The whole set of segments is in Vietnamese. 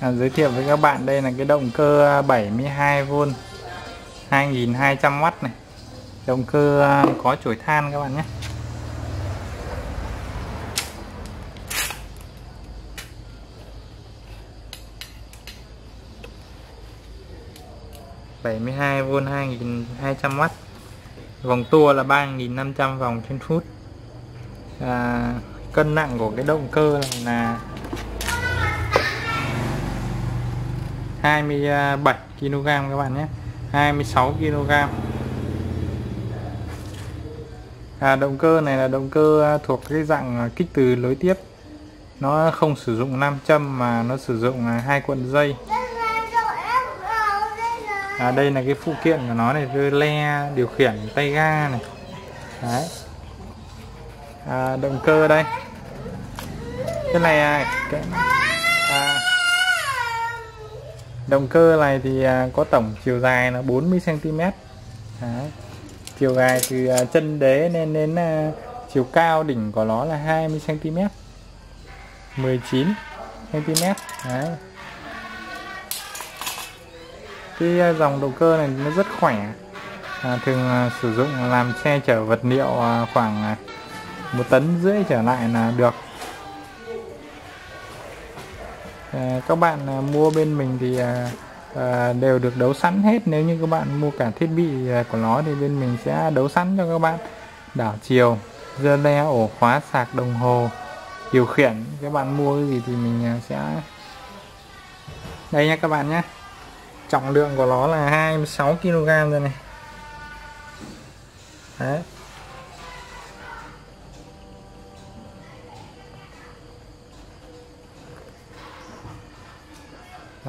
à, giới thiệu với các bạn đây là cái động cơ à, 72V 2200W này. Động cơ à, có chổi than các bạn nhé. 72V 2200W vòng tua là 3500 vòng trên phút. À, cân nặng của cái động cơ này là 27 kg các bạn nhé. 26 kg. À, động cơ này là động cơ thuộc cái dạng kích từ lối tiếp. Nó không sử dụng nam châm mà nó sử dụng à, hai cuộn dây. À, đây là cái phụ kiện của nó này rơ le điều khiển tay ga này. Đấy. À, động cơ đây. Cái này à, cái, động cơ này thì à, có tổng chiều dài là 40 cm đấy. chiều dài từ à, chân đế lên đến à, chiều cao đỉnh của nó là 20 cm 19 cm đấy. Cái dòng động cơ này nó rất khỏe. À, thường sử dụng làm xe chở vật liệu khoảng một tấn rưỡi trở lại là được. À, các bạn à, mua bên mình thì à, à, đều được đấu sẵn hết. Nếu như các bạn mua cả thiết bị à, của nó thì bên mình sẽ đấu sẵn cho các bạn. Đảo chiều dơ le ổ khóa sạc đồng hồ điều khiển. Các bạn mua cái gì thì mình sẽ đây nha các bạn nhé trọng lượng của nó là 26 kg rồi này. Đấy.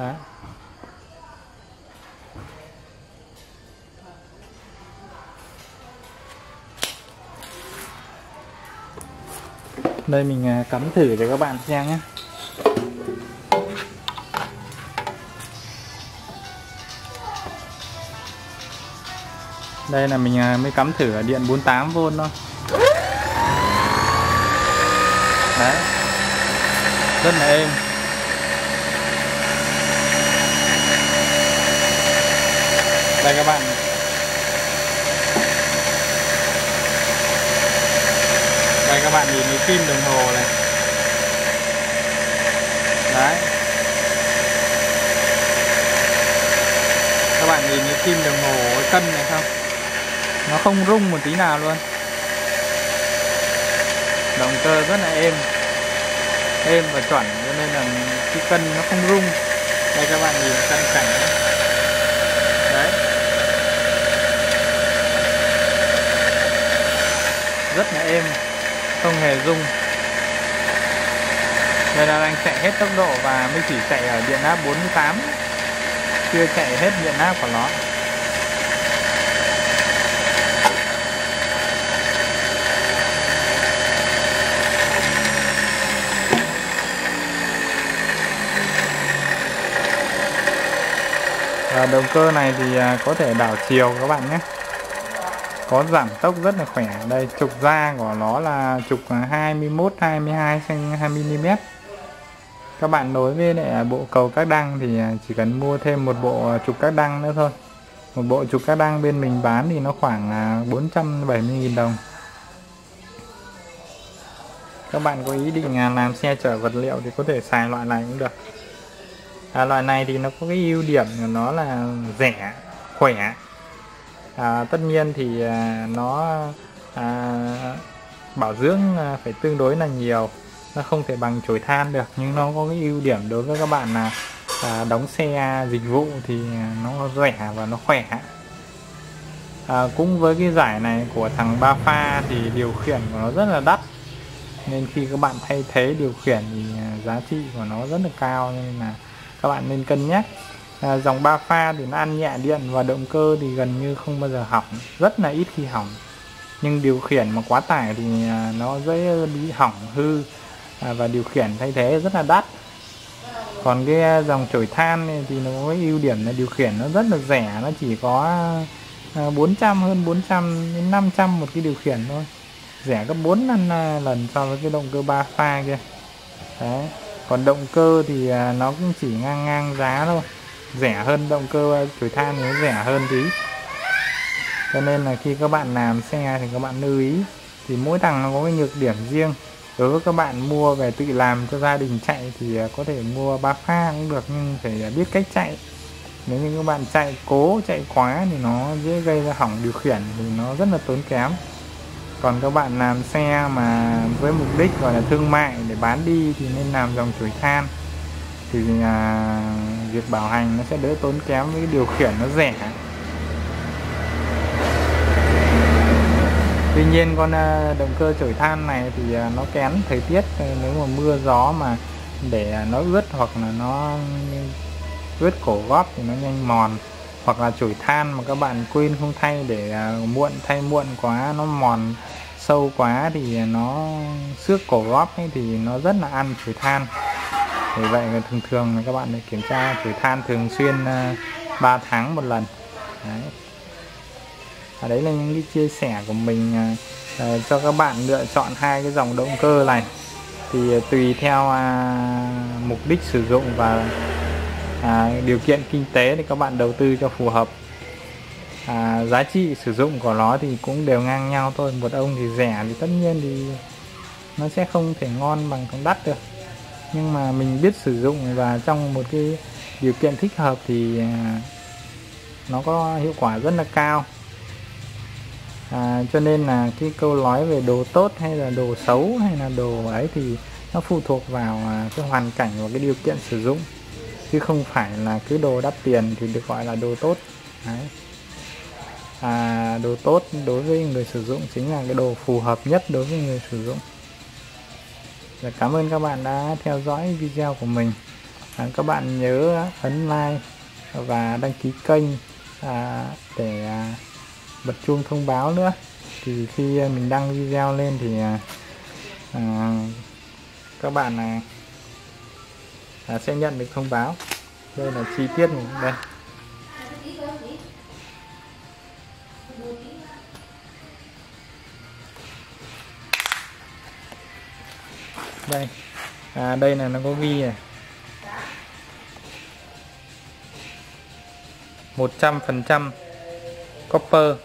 Đó. đây mình à, cắm thử cho các bạn xem nhé. Đây là mình à, mới cắm thử ở điện 48V thôi. Đấy. Rất là êm. Đây các bạn. Đây các bạn nhìn cái kim đồng hồ này. Đấy. Các bạn nhìn cái kim đồng hồ cái cân này không? Nó không rung một tí nào luôn. Động cơ rất là êm. Êm và chuẩn cho nên là cái cân nó không rung. Đây các bạn nhìn cân cảnh đấy, đấy rất là êm, không hề rung. Đây là đang chạy hết tốc độ và mới chỉ chạy ở điện áp 48 chưa chạy hết điện áp của nó. Và động cơ này thì à, có thể đảo chiều các bạn nhé có giảm tốc rất là khỏe. Đây trục da của nó là trục 21 22 mm các bạn nối với lại bộ cầu các đăng thì chỉ cần mua thêm một bộ trục các đăng nữa thôi. Một bộ trục các đăng bên mình bán thì nó khoảng à, 470.000 đồng. Các bạn có ý định à, làm xe chở vật liệu thì có thể xài loại này cũng được. À, loại này thì nó có cái ưu điểm của nó là rẻ khỏe à, tất nhiên thì à, nó à, bảo dưỡng à, phải tương đối là nhiều. Nó không thể bằng chổi than được nhưng nó có cái ưu điểm đối với các bạn là à, đóng xe dịch vụ thì nó rẻ và nó khỏe. À, cũng với cái giải này của thằng ba pha thì điều khiển của nó rất là đắt. Nên khi các bạn thay thế điều khiển thì à, giá trị của nó rất là cao nên là các bạn nên cân nhắc à, dòng ba pha thì nó ăn nhẹ điện và động cơ thì gần như không bao giờ hỏng. Rất là ít khi hỏng. Nhưng điều khiển mà quá tải thì à, nó dễ bị hỏng hư à, và điều khiển thay thế rất là đắt. Còn cái à, dòng chổi than thì nó có ưu điểm là điều khiển nó rất là rẻ nó chỉ có à, 400 hơn 400 đến 500 một cái điều khiển thôi. Rẻ gấp 4 lần lần so với cái động cơ ba pha kia. Đấy. Còn động cơ thì nó cũng chỉ ngang ngang giá thôi rẻ hơn động cơ chổi than nó rẻ hơn tí. Cho nên là khi các bạn làm xe thì các bạn lưu ý thì mỗi thằng nó có cái nhược điểm riêng. Đối với các bạn mua về tự làm cho gia đình chạy thì à, có thể mua ba pha cũng được nhưng phải à, biết cách chạy. Nếu như các bạn chạy cố chạy quá thì nó dễ gây ra hỏng điều khiển thì nó rất là tốn kém. Còn các bạn làm xe mà với mục đích gọi là thương mại để bán đi thì nên làm dòng chuỗi than. Thì à, việc bảo hành nó sẽ đỡ tốn kém với điều khiển nó rẻ. Tuy nhiên con ờ, động cơ chổi than này thì ờ, nó kén thời tiết ờ, nếu mà mưa gió mà để nó ướt hoặc là nó ướt cổ góp thì nó nhanh mòn. Hoặc là chổi than mà các bạn quên không thay để muộn, thay muộn quá, nó mòn sâu quá thì nó xước cổ góp ấy thì nó rất là ăn chổi than vì vậy thường thường các bạn kiểm tra thử than thường xuyên à, 3 tháng một lần. Đấy. À, đấy là những cái chia sẻ của mình à, à, cho các bạn lựa chọn hai cái dòng động cơ này. Thì tùy theo mục đích sử dụng và à, điều kiện kinh tế thì các bạn đầu tư cho phù hợp. À, giá trị sử dụng của nó thì cũng đều ngang nhau thôi. Một ông thì rẻ thì tất nhiên thì nó sẽ không thể ngon bằng con đắt được nhưng mà mình biết sử dụng và trong một cái điều kiện thích hợp thì à, nó có hiệu quả rất là cao. À, cho nên là cái câu nói về đồ tốt hay là đồ xấu hay là đồ ấy thì nó phụ thuộc vào à, cái hoàn cảnh và cái điều kiện sử dụng. Chứ không phải là cứ đồ đắt tiền thì được gọi là đồ tốt. Đấy. À, đồ tốt đối với người sử dụng chính là cái đồ phù hợp nhất đối với người sử dụng và cảm ơn các bạn đã theo dõi video của mình. À, các bạn nhớ ấn like và đăng ký kênh à, để à, bật chuông thông báo nữa. Thì khi mình đăng video lên thì à, à các bạn à, à, sẽ nhận được thông báo. Đây là chi tiết của đây. Đây. À, đây là nó có ghi này. Một trăm phần trăm copper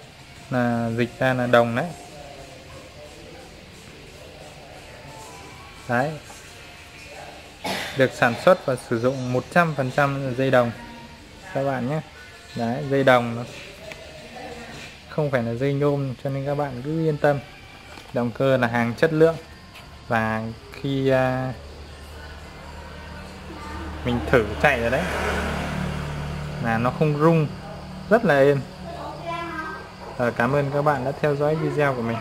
là dịch ra là đồng đấy. Đấy. Được sản xuất và sử dụng 100% dây đồng. Các bạn nhé. Đấy dây đồng không phải là dây nhôm cho nên các bạn cứ yên tâm. Động cơ là hàng chất lượng và khi uh, mình thử chạy rồi đấy là nó không rung rất là êm. À, cảm ơn các bạn đã theo dõi video của mình.